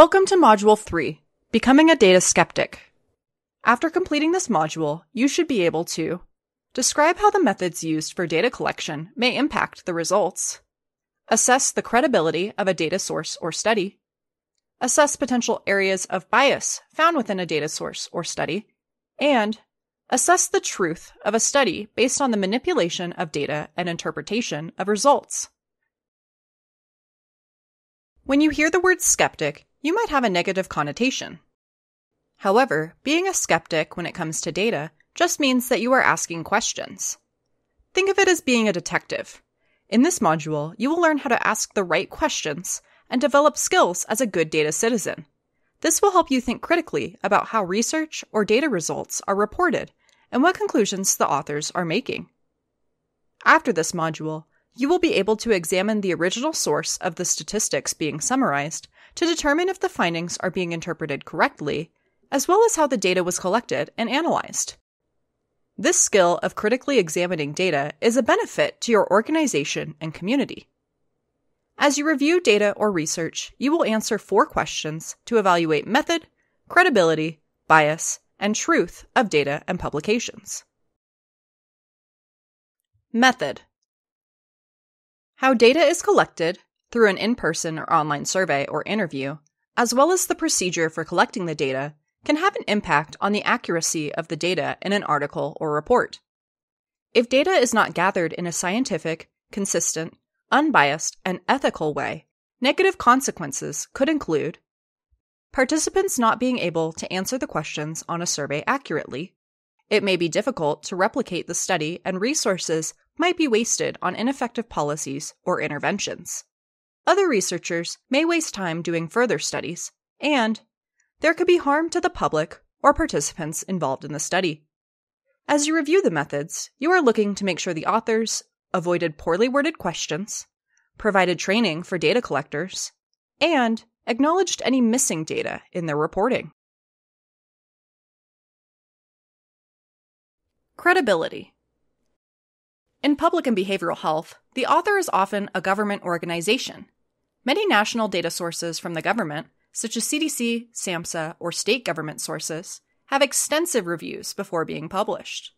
Welcome to Module 3 Becoming a Data Skeptic. After completing this module, you should be able to describe how the methods used for data collection may impact the results, assess the credibility of a data source or study, assess potential areas of bias found within a data source or study, and assess the truth of a study based on the manipulation of data and interpretation of results. When you hear the word skeptic, you might have a negative connotation. However, being a skeptic when it comes to data just means that you are asking questions. Think of it as being a detective. In this module, you will learn how to ask the right questions and develop skills as a good data citizen. This will help you think critically about how research or data results are reported and what conclusions the authors are making. After this module, you will be able to examine the original source of the statistics being summarized to determine if the findings are being interpreted correctly, as well as how the data was collected and analyzed. This skill of critically examining data is a benefit to your organization and community. As you review data or research, you will answer four questions to evaluate method, credibility, bias, and truth of data and publications. Method How data is collected through an in person or online survey or interview, as well as the procedure for collecting the data, can have an impact on the accuracy of the data in an article or report. If data is not gathered in a scientific, consistent, unbiased, and ethical way, negative consequences could include participants not being able to answer the questions on a survey accurately. It may be difficult to replicate the study, and resources might be wasted on ineffective policies or interventions. Other researchers may waste time doing further studies, and there could be harm to the public or participants involved in the study. As you review the methods, you are looking to make sure the authors avoided poorly worded questions, provided training for data collectors, and acknowledged any missing data in their reporting. Credibility In public and behavioral health, the author is often a government organization. Many national data sources from the government such as CDC, SAMHSA, or state government sources, have extensive reviews before being published.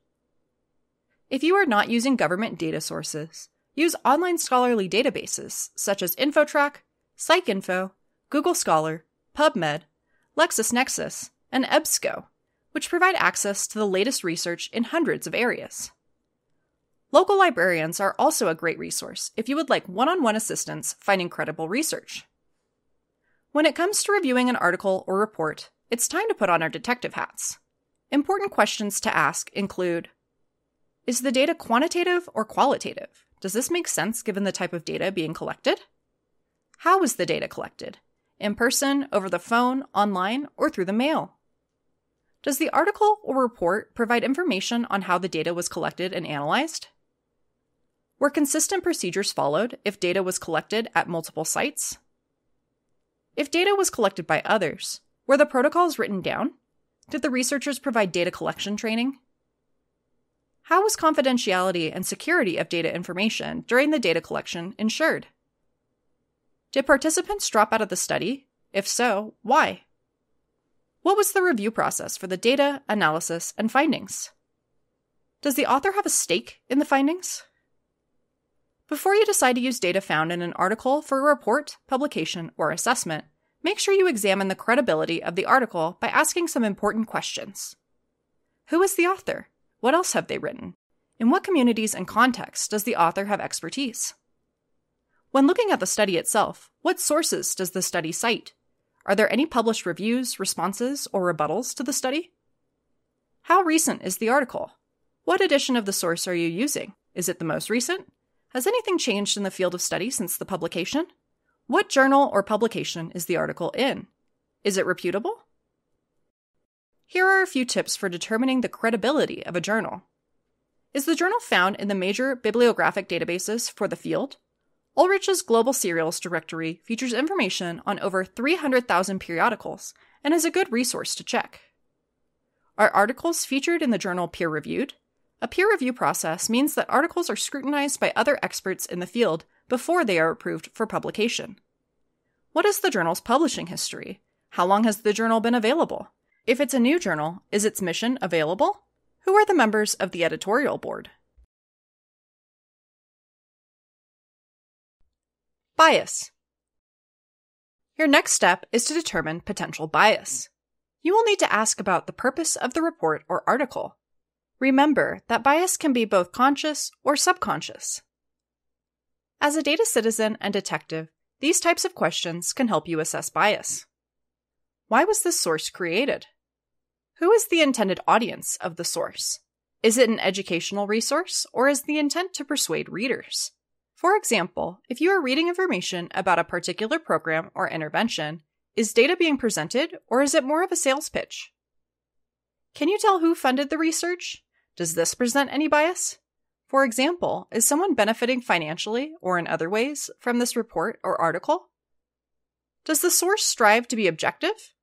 If you are not using government data sources, use online scholarly databases such as InfoTrac, PsycInfo, Google Scholar, PubMed, LexisNexis, and EBSCO, which provide access to the latest research in hundreds of areas. Local librarians are also a great resource if you would like one on one assistance finding credible research. When it comes to reviewing an article or report, it's time to put on our detective hats. Important questions to ask include Is the data quantitative or qualitative? Does this make sense given the type of data being collected? How was the data collected? In person, over the phone, online, or through the mail? Does the article or report provide information on how the data was collected and analyzed? Were consistent procedures followed if data was collected at multiple sites? If data was collected by others, were the protocols written down? Did the researchers provide data collection training? How was confidentiality and security of data information during the data collection ensured? Did participants drop out of the study? If so, why? What was the review process for the data, analysis, and findings? Does the author have a stake in the findings? Before you decide to use data found in an article for a report, publication, or assessment, make sure you examine the credibility of the article by asking some important questions. Who is the author? What else have they written? In what communities and contexts does the author have expertise? When looking at the study itself, what sources does the study cite? Are there any published reviews, responses, or rebuttals to the study? How recent is the article? What edition of the source are you using? Is it the most recent? Has anything changed in the field of study since the publication? What journal or publication is the article in? Is it reputable? Here are a few tips for determining the credibility of a journal. Is the journal found in the major bibliographic databases for the field? Ulrich's Global Serials Directory features information on over 300,000 periodicals and is a good resource to check. Are articles featured in the journal peer reviewed? A peer review process means that articles are scrutinized by other experts in the field before they are approved for publication. What is the journal's publishing history? How long has the journal been available? If it's a new journal, is its mission available? Who are the members of the editorial board? Bias. Your next step is to determine potential bias. You will need to ask about the purpose of the report or article. Remember that bias can be both conscious or subconscious. As a data citizen and detective, these types of questions can help you assess bias. Why was this source created? Who is the intended audience of the source? Is it an educational resource, or is the intent to persuade readers? For example, if you are reading information about a particular program or intervention, is data being presented, or is it more of a sales pitch? Can you tell who funded the research? Does this present any bias? For example, is someone benefiting financially or in other ways from this report or article? Does the source strive to be objective?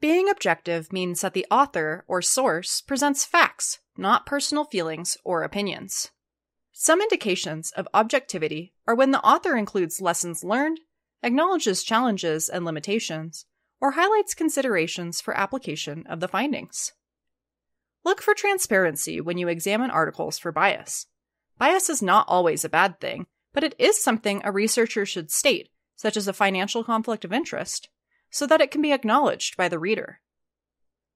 Being objective means that the author or source presents facts, not personal feelings or opinions. Some indications of objectivity are when the author includes lessons learned, acknowledges challenges and limitations, or highlights considerations for application of the findings. Look for transparency when you examine articles for bias. Bias is not always a bad thing, but it is something a researcher should state, such as a financial conflict of interest, so that it can be acknowledged by the reader.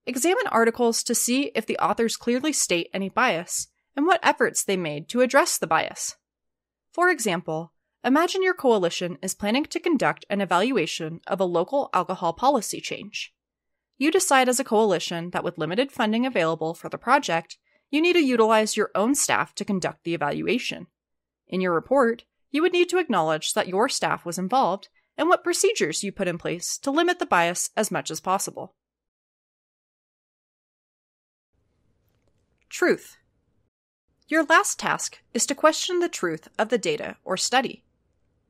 Examine articles to see if the authors clearly state any bias and what efforts they made to address the bias. For example, imagine your coalition is planning to conduct an evaluation of a local alcohol policy change. You decide as a coalition that with limited funding available for the project, you need to utilize your own staff to conduct the evaluation. In your report, you would need to acknowledge that your staff was involved and what procedures you put in place to limit the bias as much as possible. Truth. Your last task is to question the truth of the data or study.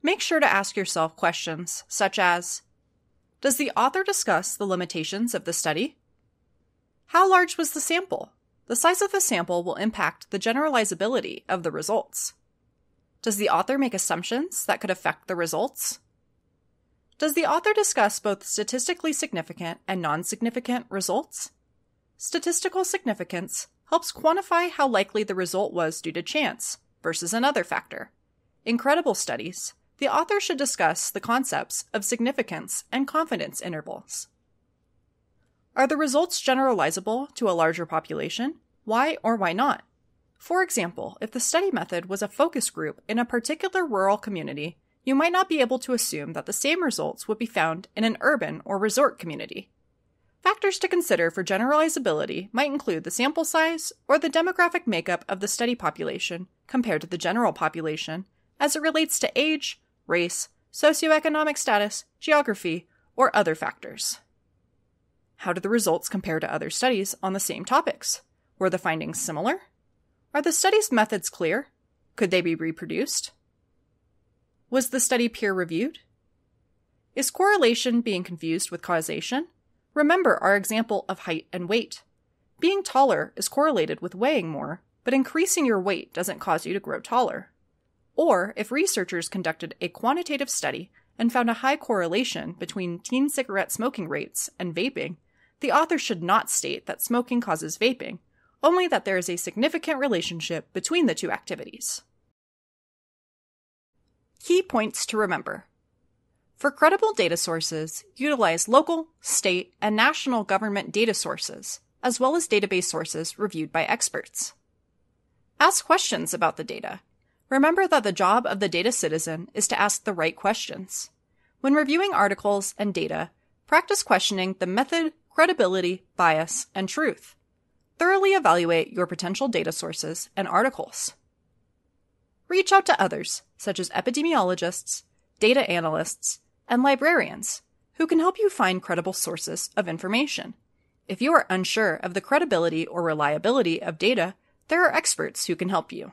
Make sure to ask yourself questions such as Does the author discuss the limitations of the study? How large was the sample? The size of the sample will impact the generalizability of the results. Does the author make assumptions that could affect the results? Does the author discuss both statistically significant and non significant results? Statistical significance helps quantify how likely the result was due to chance versus another factor. In credible studies, the author should discuss the concepts of significance and confidence intervals. Are the results generalizable to a larger population? Why or why not? For example, if the study method was a focus group in a particular rural community, you might not be able to assume that the same results would be found in an urban or resort community. Factors to consider for generalizability might include the sample size or the demographic makeup of the study population compared to the general population as it relates to age, race, socioeconomic status, geography, or other factors. How do the results compare to other studies on the same topics? Were the findings similar? Are the study's methods clear? Could they be reproduced? Was the study peer reviewed? Is correlation being confused with causation? Remember our example of height and weight. Being taller is correlated with weighing more, but increasing your weight doesn't cause you to grow taller. Or if researchers conducted a quantitative study and found a high correlation between teen cigarette smoking rates and vaping, the author should not state that smoking causes vaping, only that there is a significant relationship between the two activities. Key points to remember. For credible data sources, utilize local, state, and national government data sources, as well as database sources reviewed by experts. Ask questions about the data. Remember that the job of the data citizen is to ask the right questions. When reviewing articles and data, practice questioning the method, credibility, bias, and truth. Thoroughly evaluate your potential data sources and articles. Reach out to others, such as epidemiologists, data analysts, and librarians, who can help you find credible sources of information. If you are unsure of the credibility or reliability of data, there are experts who can help you.